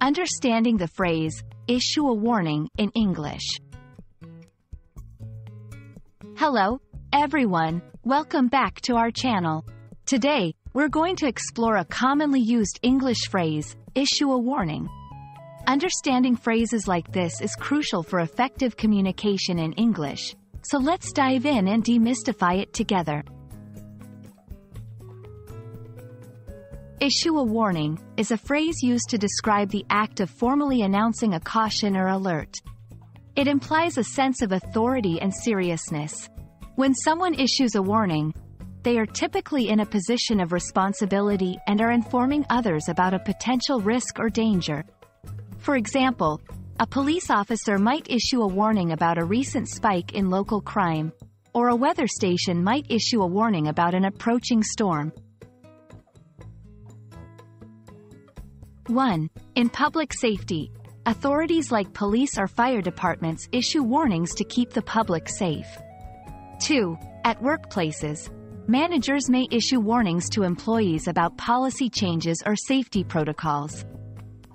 Understanding the phrase, issue a warning, in English. Hello, everyone, welcome back to our channel. Today, we're going to explore a commonly used English phrase, issue a warning. Understanding phrases like this is crucial for effective communication in English, so let's dive in and demystify it together. Issue a warning is a phrase used to describe the act of formally announcing a caution or alert. It implies a sense of authority and seriousness. When someone issues a warning, they are typically in a position of responsibility and are informing others about a potential risk or danger. For example, a police officer might issue a warning about a recent spike in local crime, or a weather station might issue a warning about an approaching storm. 1. In public safety, authorities like police or fire departments issue warnings to keep the public safe. 2. At workplaces, managers may issue warnings to employees about policy changes or safety protocols.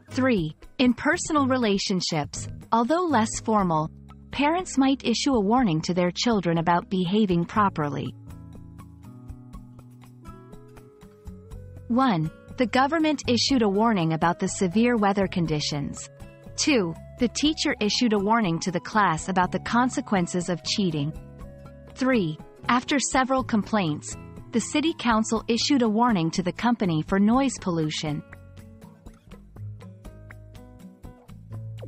3. In personal relationships, although less formal, parents might issue a warning to their children about behaving properly. 1. The government issued a warning about the severe weather conditions. 2. The teacher issued a warning to the class about the consequences of cheating. 3. After several complaints, the city council issued a warning to the company for noise pollution.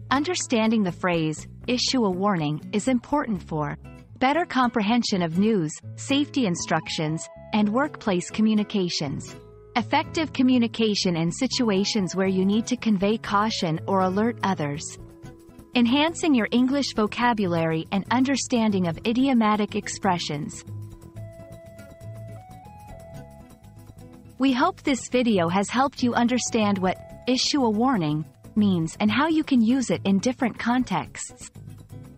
Understanding the phrase, issue a warning, is important for better comprehension of news, safety instructions, and workplace communications. Effective communication in situations where you need to convey caution or alert others. Enhancing your English vocabulary and understanding of idiomatic expressions. We hope this video has helped you understand what issue a warning means and how you can use it in different contexts.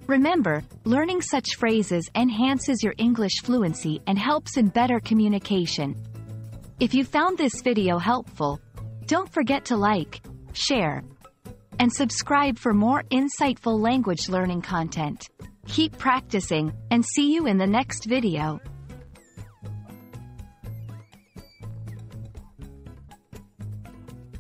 Remember, learning such phrases enhances your English fluency and helps in better communication. If you found this video helpful, don't forget to like, share, and subscribe for more insightful language learning content. Keep practicing, and see you in the next video.